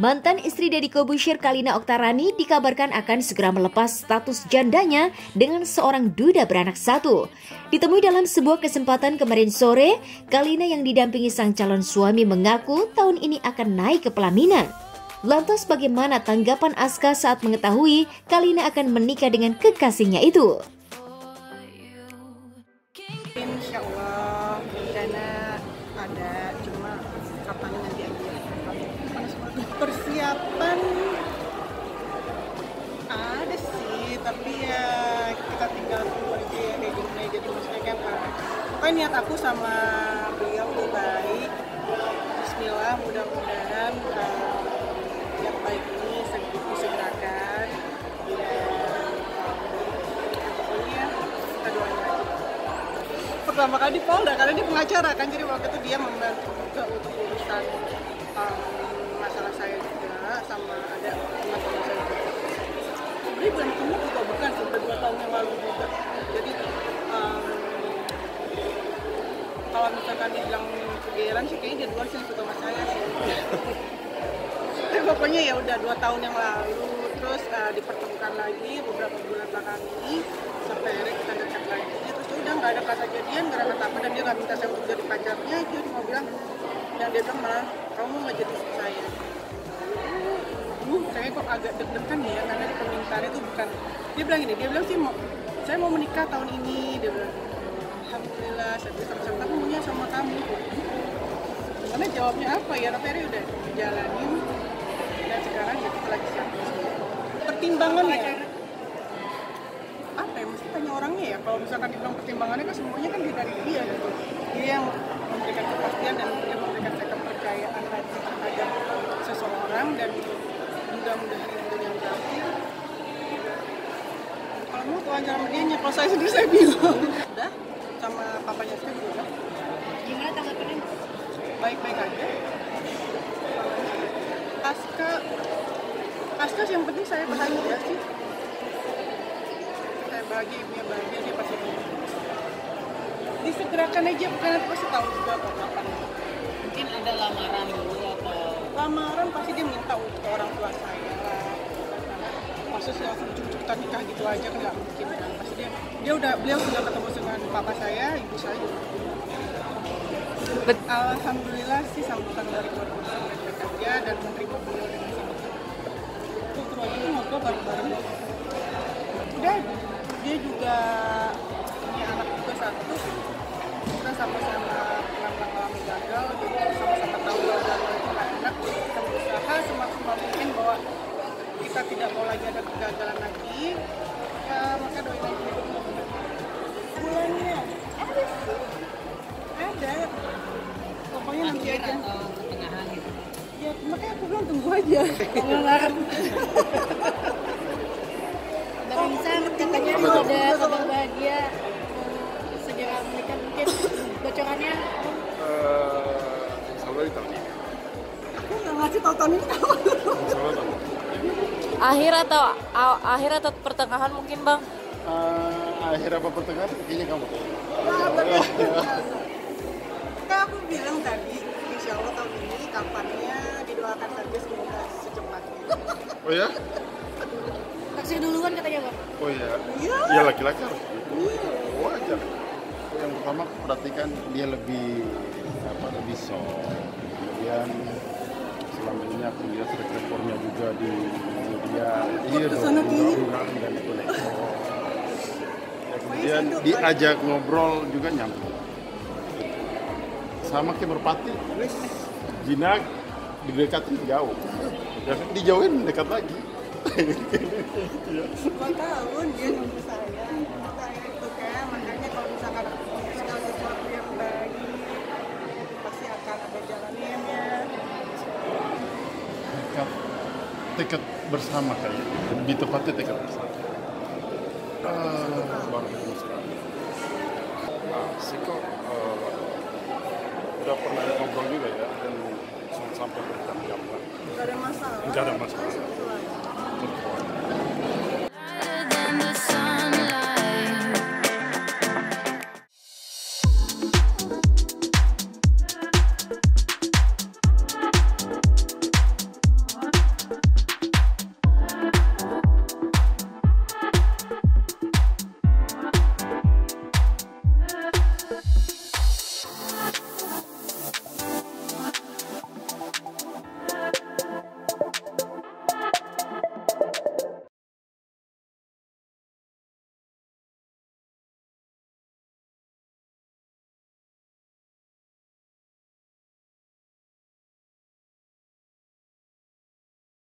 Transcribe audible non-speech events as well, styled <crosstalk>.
Mantan istri Deddy Kobusir Kalina Oktarani dikabarkan akan segera melepas status jandanya dengan seorang duda beranak satu. Ditemui dalam sebuah kesempatan kemarin sore, Kalina yang didampingi sang calon suami mengaku tahun ini akan naik ke pelaminan. Lantas bagaimana tanggapan Aska saat mengetahui Kalina akan menikah dengan kekasihnya itu? Cuma kapan nanti aja. Persiapan ada sih tapi ya kita tinggal tunggu aja ya kayak gimana jadi maksudnya kan uh, pokoknya niat aku sama beliau tuh baik. Bismillah mudah-mudahan uh, pertama kali di Polda karena dia pengacara kan jadi waktu itu dia membantu juga untuk urusan um, masalah saya juga sama ada teman-teman saya juga. Sebenarnya bukan ketemu juga bukan sudah dua tahun yang lalu juga. Jadi um, kalau misalkan dibilang kegeeran sih kayaknya dia duluan sih suka sama saya sih. Tapi pokoknya ya udah dua tahun yang lalu terus uh, dipertemukan lagi beberapa bulan belakang ini sampai akhirnya kita dekat lagi ya udah nggak ada kata jadian nggak ada kata apa dan dia nggak minta saya untuk jadi pacarnya dia cuma bilang yang dia bilang malah kamu nggak jadi saya. Uh saya kok agak deg-degan ya karena di permintaannya itu bukan. Dia bilang gini dia bilang sih saya mau menikah tahun ini. Dia bilang alhamdulillah saya bilang sama aku maunya sama kamu. Karena jawabnya apa ya tapi udah dijalanin dan sekarang ya kita lagi siap pertimbangan ya tanya orangnya ya kalau misalkan dibilang pertimbangannya kan semuanya kan dari dia gitu. Dia yang memberikan kepastian dan dia memberikan saya kepercayaan lagi terhadap seseorang dan mudah-mudahan itu yang berakhir kalau mau tuh aja sama dia kalau saya sendiri saya bilang. Udah sama papanya saya juga. Gimana tanggapannya? baik-baik aja. Aska sih yang penting saya bahagia sih saya bahagia ibunya bahagia dia pasti bahagia disegerakan aja bukan nanti pasti tahu juga kok kapan mungkin ada lamaran dulu atau? Lamaran pasti dia minta ke orang tua saya. Lah maksudnya sih langsung cepet-cepetan nikah gitu aja kan nggak mungkin kan? Pasti dia dia udah beliau sudah ketemu dengan papa saya ibu saya. Juga Bet- Alhamdulillah sih sambutan dari keluarga besar baik-baik aja dan menerima beliau dengan sangat itu ngobrol bareng-bareng. Udah dia juga punya anak juga satu. Kita sama-sama pernah mengalami gagal jadi sama-sama tahu bahwa gagal itu nggak enak kita berusaha semaksimal mungkin bahwa kita tidak mau lagi ada kegagalan lagi. Ya maka doain aja. Bulannya ada sih. Ada. Pokoknya nanti aja atau pertengahan gitu? Ya makanya aku bilang tunggu aja. <laughs> Ngarep Insan mau ada kabar bahagia mau segera menikah mungkin bocorannya? Eh, insya Allah di tahun ini. aku nggak ngasih tau tahun ini. Kapan Insya Allah tahun ini. akhir atau akhir atau pertengahan mungkin bang? Eh, akhir apa pertengahan? Kayaknya kamu. Kan aku bilang tadi insya Allah tahun ini kapannya didoakan saja semoga secepatnya. Oh ya taksir duluan katanya bang. Oh ya iya. Ya laki-laki. Harus gitu wajar. Yang pertama perhatikan dia lebih apa lebih soft. Kemudian selama ini aku lihat track recordnya juga di media. Iya dong kini. undang-undang dan kolektor ya, kemudian diajak ngobrol juga nyambung. Sama kayak merpati. Jinak didekatin jauh. Ya kan? Dijauhin dekat lagi dua tahun dia nunggu saya. Saya itu kan makanya kalau misalkan segala sesuatu yang baik pasti akan ada jalannya. Tekad tekad bersama kayaknya. Lebih tepatnya tekad bersama. Ah baru ketemu sekali ah sih kok eh, udah pernah ngobrol juga ya dan sampai berjam-jam lah. Nggak ada masalah. Nggak ada masalah. looking for.